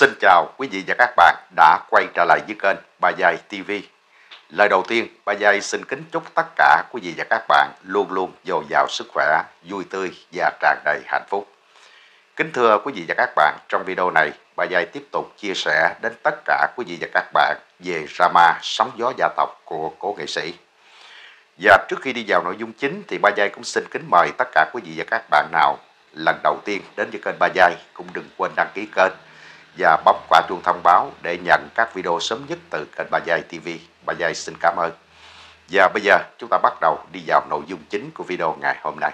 Xin chào quý vị và các bạn đã quay trở lại với kênh bà Giai TV. Lời đầu tiên, bà Giai xin kính chúc tất cả quý vị và các bạn luôn luôn dồi dào sức khỏe, vui tươi và tràn đầy hạnh phúc. Kính thưa quý vị và các bạn, trong video này, bà Giai tiếp tục chia sẻ đến tất cả quý vị và các bạn về drama Sóng gió gia tộc của cố nghệ sĩ. Và trước khi đi vào nội dung chính thì bà Giai cũng xin kính mời tất cả quý vị và các bạn nào lần đầu tiên đến với kênh bà Giai cũng đừng quên đăng ký kênh và bấm quả chuông thông báo để nhận các video sớm nhất từ kênh Bà Giai TV. Bà Giai xin cảm ơn. Và bây giờ chúng ta bắt đầu đi vào nội dung chính của video ngày hôm nay.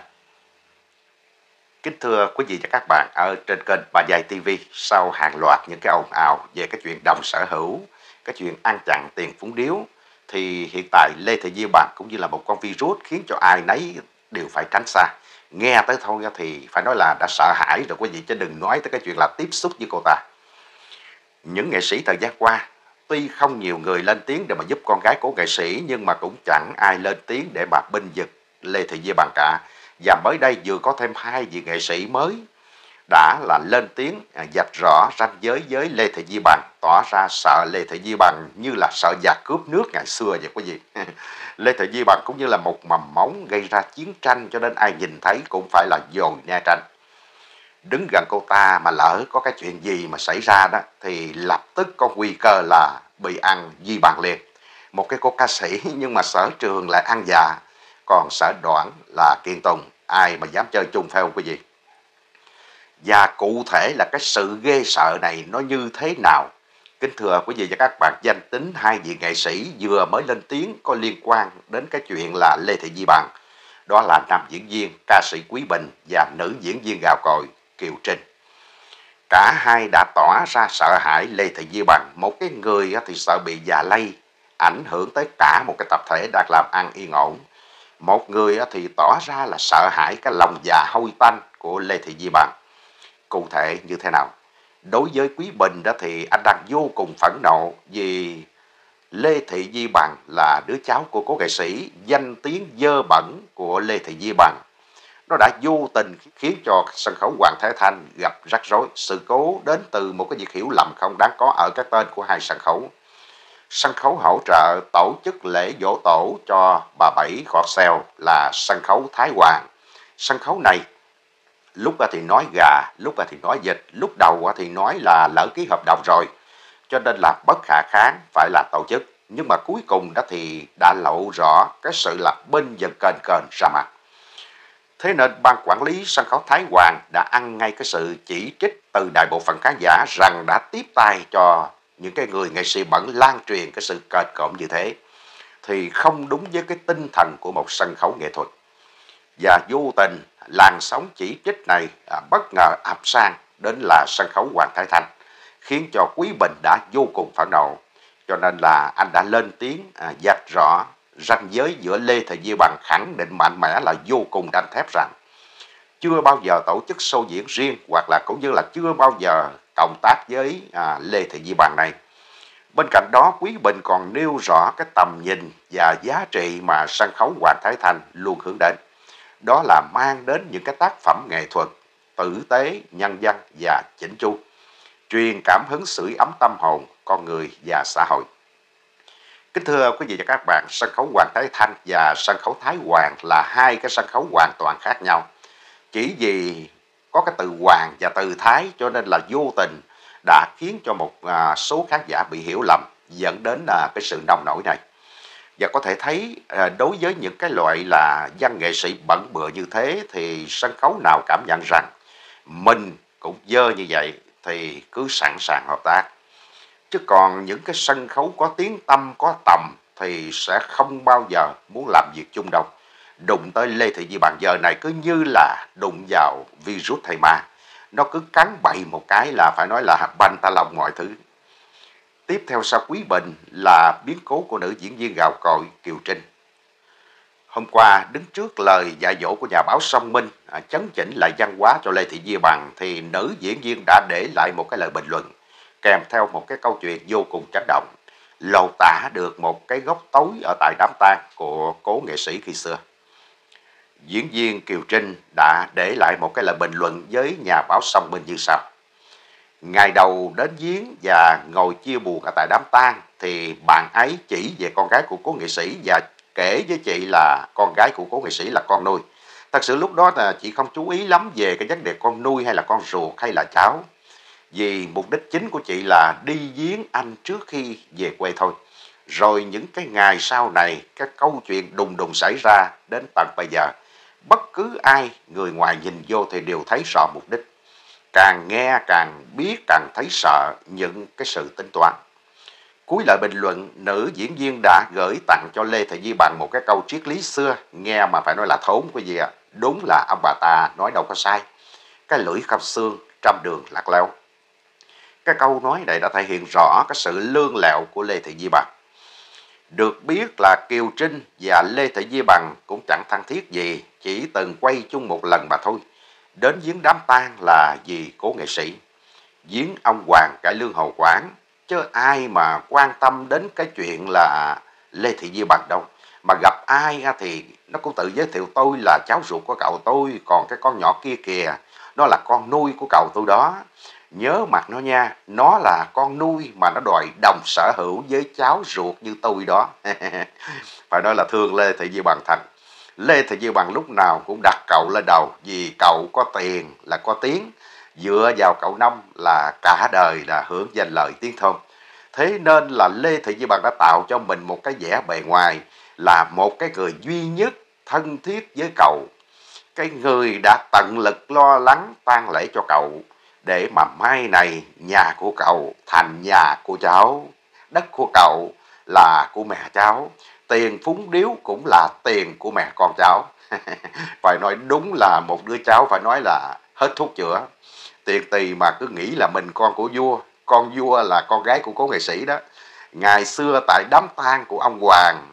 Kính thưa quý vị và các bạn ở trên kênh Bà Giai TV sau hàng loạt những cái ồn ào về cái chuyện đồng sở hữu, cái chuyện ăn chặn tiền phúng điếu thì hiện tại Lê Thị Diêu Bạc cũng như là một con virus khiến cho ai nấy đều phải tránh xa. Nghe tới thôi thì phải nói là đã sợ hãi rồi quý vị chứ đừng nói tới cái chuyện là tiếp xúc với cô ta những nghệ sĩ thời gian qua tuy không nhiều người lên tiếng để mà giúp con gái của nghệ sĩ nhưng mà cũng chẳng ai lên tiếng để mà binh vực Lê Thị Di Bằng cả. Và mới đây vừa có thêm hai vị nghệ sĩ mới đã là lên tiếng à, dạch rõ ranh giới với Lê Thị Di Bằng, tỏ ra sợ Lê Thị Di Bằng như là sợ giặc cướp nước ngày xưa vậy quý vị. Lê Thị Di Bằng cũng như là một mầm móng gây ra chiến tranh cho nên ai nhìn thấy cũng phải là dồn nha tranh đứng gần cô ta mà lỡ có cái chuyện gì mà xảy ra đó thì lập tức có nguy cơ là bị ăn di bàn liền. Một cái cô ca sĩ nhưng mà sở trường lại ăn già, còn sở đoạn là kiên tùng, ai mà dám chơi chung phải không quý vị? Và cụ thể là cái sự ghê sợ này nó như thế nào? Kính thưa quý vị và các bạn, danh tính hai vị nghệ sĩ vừa mới lên tiếng có liên quan đến cái chuyện là Lê Thị Di Bằng. Đó là nam diễn viên, ca sĩ Quý Bình và nữ diễn viên gạo còi Kiều Trinh. Cả hai đã tỏ ra sợ hãi Lê Thị Di Bằng. Một cái người thì sợ bị già lây, ảnh hưởng tới cả một cái tập thể đang làm ăn yên ổn. Một người thì tỏ ra là sợ hãi cái lòng già hôi tanh của Lê Thị Di Bằng. Cụ thể như thế nào? Đối với Quý Bình đó thì anh đang vô cùng phẫn nộ vì Lê Thị Di Bằng là đứa cháu của cố nghệ sĩ, danh tiếng dơ bẩn của Lê Thị Di Bằng nó đã vô tình khiến cho sân khấu Hoàng Thái Thanh gặp rắc rối. Sự cố đến từ một cái việc hiểu lầm không đáng có ở các tên của hai sân khấu. Sân khấu hỗ trợ tổ chức lễ dỗ tổ cho bà Bảy Khọt Xèo là sân khấu Thái Hoàng. Sân khấu này lúc thì nói gà, lúc thì nói dịch, lúc đầu thì nói là lỡ ký hợp đồng rồi. Cho nên là bất khả kháng phải là tổ chức. Nhưng mà cuối cùng đó thì đã lộ rõ cái sự là bên dân kênh kênh ra mặt. Thế nên ban quản lý sân khấu Thái Hoàng đã ăn ngay cái sự chỉ trích từ đại bộ phận khán giả rằng đã tiếp tay cho những cái người nghệ sĩ bẩn lan truyền cái sự kệt cộm như thế thì không đúng với cái tinh thần của một sân khấu nghệ thuật. Và vô tình làn sóng chỉ trích này à, bất ngờ ập sang đến là sân khấu Hoàng Thái Thanh khiến cho Quý Bình đã vô cùng phẫn nộ. Cho nên là anh đã lên tiếng à, dạch rõ ranh giới giữa Lê Thị Diêu Bằng khẳng định mạnh mẽ là vô cùng đanh thép rằng chưa bao giờ tổ chức show diễn riêng hoặc là cũng như là chưa bao giờ cộng tác với à, Lê Thị Diêu Bằng này. Bên cạnh đó, Quý Bình còn nêu rõ cái tầm nhìn và giá trị mà sân khấu Hoàng Thái Thành luôn hướng đến. Đó là mang đến những cái tác phẩm nghệ thuật tử tế, nhân dân và chỉnh chu, truyền cảm hứng sưởi ấm tâm hồn, con người và xã hội. Kính thưa quý vị và các bạn, sân khấu Hoàng Thái Thanh và sân khấu Thái Hoàng là hai cái sân khấu hoàn toàn khác nhau. Chỉ vì có cái từ Hoàng và từ Thái cho nên là vô tình đã khiến cho một à, số khán giả bị hiểu lầm dẫn đến là cái sự nông nổi này. Và có thể thấy à, đối với những cái loại là văn nghệ sĩ bẩn bựa như thế thì sân khấu nào cảm nhận rằng mình cũng dơ như vậy thì cứ sẵn sàng hợp tác. Chứ còn những cái sân khấu có tiếng tâm, có tầm thì sẽ không bao giờ muốn làm việc chung đâu. Đụng tới Lê Thị Di Bằng giờ này cứ như là đụng vào virus thầy ma. Nó cứ cắn bậy một cái là phải nói là banh ta lòng mọi thứ. Tiếp theo sau Quý Bình là biến cố của nữ diễn viên gạo cội Kiều Trinh. Hôm qua đứng trước lời dạy dỗ của nhà báo Song Minh à, chấn chỉnh lại văn hóa cho Lê Thị Di Bằng thì nữ diễn viên đã để lại một cái lời bình luận kèm theo một cái câu chuyện vô cùng chấn động, lột tả được một cái góc tối ở tại đám tang của cố nghệ sĩ khi xưa. Diễn viên Kiều Trinh đã để lại một cái lời bình luận với nhà báo Song Minh như sau. Ngày đầu đến giếng và ngồi chia buồn ở tại đám tang thì bạn ấy chỉ về con gái của cố nghệ sĩ và kể với chị là con gái của cố nghệ sĩ là con nuôi. Thật sự lúc đó là chị không chú ý lắm về cái vấn đề con nuôi hay là con ruột hay là cháu. Vì mục đích chính của chị là đi giếng anh trước khi về quê thôi. Rồi những cái ngày sau này, các câu chuyện đùng đùng xảy ra đến tận bây giờ. Bất cứ ai người ngoài nhìn vô thì đều thấy rõ mục đích. Càng nghe càng biết càng thấy sợ những cái sự tính toán. Cuối lời bình luận, nữ diễn viên đã gửi tặng cho Lê Thị Di bằng một cái câu triết lý xưa, nghe mà phải nói là thốn cái gì ạ. Đúng là ông bà ta nói đâu có sai. Cái lưỡi khắp xương, trăm đường lạc leo. Cái câu nói này đã thể hiện rõ cái sự lương lẹo của Lê Thị Di Bằng. Được biết là Kiều Trinh và Lê Thị Di Bằng cũng chẳng thân thiết gì, chỉ từng quay chung một lần mà thôi. Đến giếng đám tang là vì cố nghệ sĩ. Giếng ông Hoàng cải lương hầu quán, chứ ai mà quan tâm đến cái chuyện là Lê Thị Di Bằng đâu. Mà gặp ai thì nó cũng tự giới thiệu tôi là cháu ruột của cậu tôi, còn cái con nhỏ kia kìa, nó là con nuôi của cậu tôi đó. Nhớ mặt nó nha, nó là con nuôi mà nó đòi đồng sở hữu với cháu ruột như tôi đó. Phải nói là thương Lê Thị Diêu Bằng thành. Lê Thị Diêu Bằng lúc nào cũng đặt cậu lên đầu vì cậu có tiền là có tiếng. Dựa vào cậu Năm là cả đời là hưởng danh lợi tiếng thơm. Thế nên là Lê Thị Diêu Bằng đã tạo cho mình một cái vẻ bề ngoài là một cái người duy nhất thân thiết với cậu. Cái người đã tận lực lo lắng tang lễ cho cậu để mà mai này nhà của cậu thành nhà của cháu, đất của cậu là của mẹ cháu, tiền phúng điếu cũng là tiền của mẹ con cháu. phải nói đúng là một đứa cháu phải nói là hết thuốc chữa. Tiền tỳ mà cứ nghĩ là mình con của vua, con vua là con gái của cố nghệ sĩ đó. Ngày xưa tại đám tang của ông Hoàng,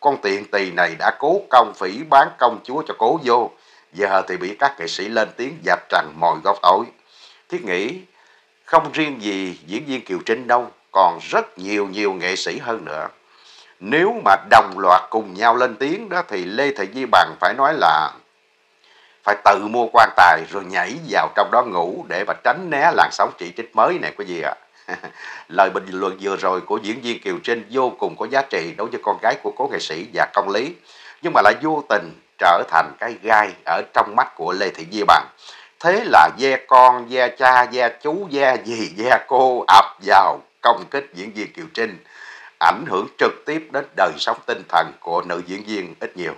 con tiền tỳ này đã cố công phỉ bán công chúa cho cố vô. Giờ thì bị các nghệ sĩ lên tiếng dạp trần mồi góc tối. Thiết nghĩ không riêng gì diễn viên Kiều Trinh đâu, còn rất nhiều nhiều nghệ sĩ hơn nữa. Nếu mà đồng loạt cùng nhau lên tiếng đó thì Lê Thị Di Bằng phải nói là phải tự mua quan tài rồi nhảy vào trong đó ngủ để mà tránh né làn sóng chỉ trích mới này quý gì ạ. À? Lời bình luận vừa rồi của diễn viên Kiều Trinh vô cùng có giá trị đối với con gái của cố nghệ sĩ và công lý, nhưng mà lại vô tình trở thành cái gai ở trong mắt của Lê Thị Di Bằng. Thế là ve con, ve cha, ve chú, ve dì, ve cô ập vào công kích diễn viên Kiều Trinh, ảnh hưởng trực tiếp đến đời sống tinh thần của nữ diễn viên ít nhiều.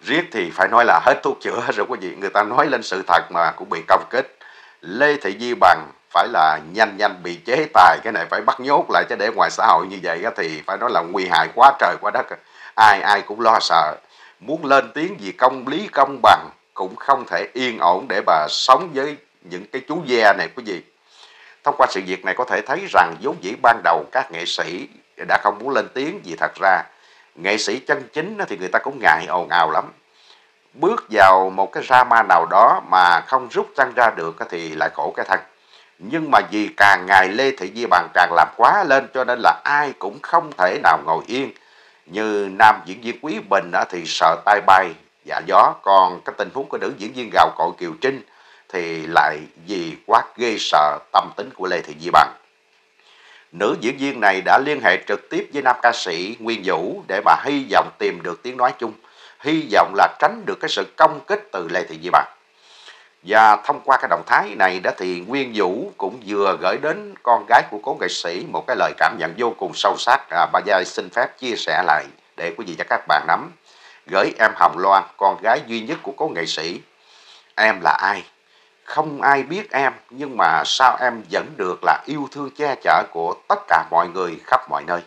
Riết thì phải nói là hết thuốc chữa rồi quý vị, người ta nói lên sự thật mà cũng bị công kích. Lê Thị Di Bằng phải là nhanh nhanh bị chế tài, cái này phải bắt nhốt lại chứ để ngoài xã hội như vậy thì phải nói là nguy hại quá trời quá đất. Ai ai cũng lo sợ, muốn lên tiếng vì công lý công bằng cũng không thể yên ổn để bà sống với những cái chú ve này, quý vị. Thông qua sự việc này có thể thấy rằng vốn dĩ ban đầu các nghệ sĩ đã không muốn lên tiếng vì thật ra nghệ sĩ chân chính thì người ta cũng ngại ồn ào lắm. Bước vào một cái drama nào đó mà không rút chân ra được thì lại khổ cái thân. Nhưng mà vì càng ngày Lê Thị Di Bằng càng làm quá lên cho nên là ai cũng không thể nào ngồi yên. Như nam diễn viên Quý Bình thì sợ tai bay dạ gió còn cái tình huống của nữ diễn viên gạo cội Kiều Trinh thì lại vì quá ghê sợ tâm tính của Lê Thị Di Bằng. Nữ diễn viên này đã liên hệ trực tiếp với nam ca sĩ Nguyên Vũ để mà hy vọng tìm được tiếng nói chung, hy vọng là tránh được cái sự công kích từ Lê Thị Di Bằng. Và thông qua cái động thái này đó thì Nguyên Vũ cũng vừa gửi đến con gái của cố nghệ sĩ một cái lời cảm nhận vô cùng sâu sắc. À, bà Giai xin phép chia sẻ lại để quý vị và các bạn nắm gửi em Hồng Loan, con gái duy nhất của cố nghệ sĩ. Em là ai? Không ai biết em, nhưng mà sao em vẫn được là yêu thương che chở của tất cả mọi người khắp mọi nơi.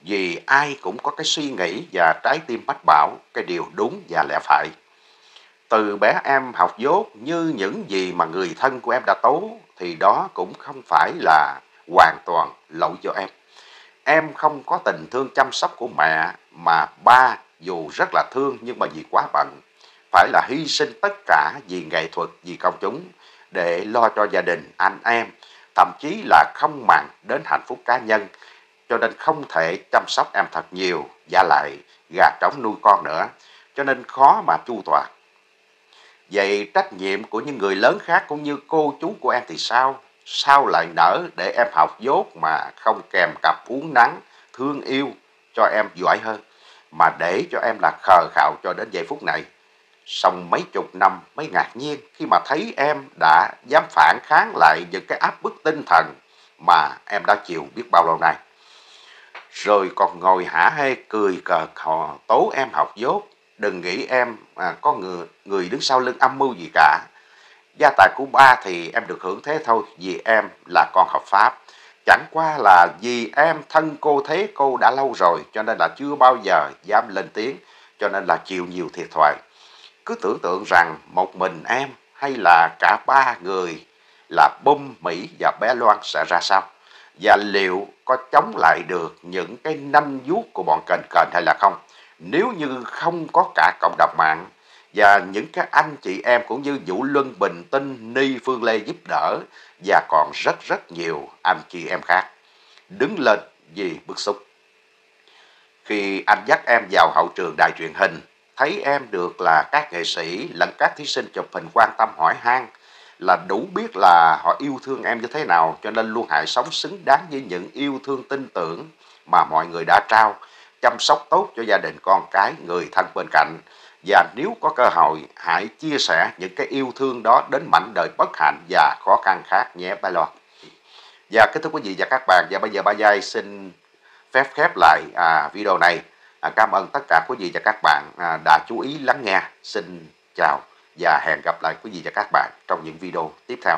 Vì ai cũng có cái suy nghĩ và trái tim bách bảo cái điều đúng và lẽ phải. Từ bé em học dốt như những gì mà người thân của em đã tố thì đó cũng không phải là hoàn toàn lỗi cho em. Em không có tình thương chăm sóc của mẹ mà ba dù rất là thương nhưng mà vì quá bận, phải là hy sinh tất cả vì nghệ thuật, vì công chúng để lo cho gia đình, anh em, thậm chí là không màng đến hạnh phúc cá nhân, cho nên không thể chăm sóc em thật nhiều, và lại gà trống nuôi con nữa, cho nên khó mà chu toàn. Vậy trách nhiệm của những người lớn khác cũng như cô chú của em thì sao? sao lại nỡ để em học dốt mà không kèm cặp uống nắng, thương yêu cho em giỏi hơn, mà để cho em là khờ khạo cho đến giây phút này. Xong mấy chục năm mới ngạc nhiên khi mà thấy em đã dám phản kháng lại những cái áp bức tinh thần mà em đã chịu biết bao lâu nay. Rồi còn ngồi hả hê cười cợt họ tố em học dốt. Đừng nghĩ em à, có người, người đứng sau lưng âm mưu gì cả. Gia tài của ba thì em được hưởng thế thôi vì em là con hợp pháp. Chẳng qua là vì em thân cô thế cô đã lâu rồi, cho nên là chưa bao giờ dám lên tiếng, cho nên là chịu nhiều thiệt thòi. Cứ tưởng tượng rằng một mình em hay là cả ba người là bông Mỹ và bé Loan sẽ ra sao? Và liệu có chống lại được những cái nanh vuốt của bọn kền kền hay là không? Nếu như không có cả cộng đồng mạng và những các anh chị em cũng như Vũ Luân Bình Tinh, Ni Phương Lê giúp đỡ và còn rất rất nhiều anh chị em khác đứng lên vì bức xúc. Khi anh dắt em vào hậu trường đài truyền hình, thấy em được là các nghệ sĩ lẫn các thí sinh chụp hình quan tâm hỏi han là đủ biết là họ yêu thương em như thế nào cho nên luôn hãy sống xứng đáng với những yêu thương tin tưởng mà mọi người đã trao chăm sóc tốt cho gia đình con cái người thân bên cạnh và nếu có cơ hội hãy chia sẻ những cái yêu thương đó đến mảnh đời bất hạnh và khó khăn khác nhé ba lo. Và kết thúc quý vị và các bạn và bây giờ ba giai xin phép khép lại à, video này. À, cảm ơn tất cả quý vị và các bạn à, đã chú ý lắng nghe. Xin chào và hẹn gặp lại quý vị và các bạn trong những video tiếp theo.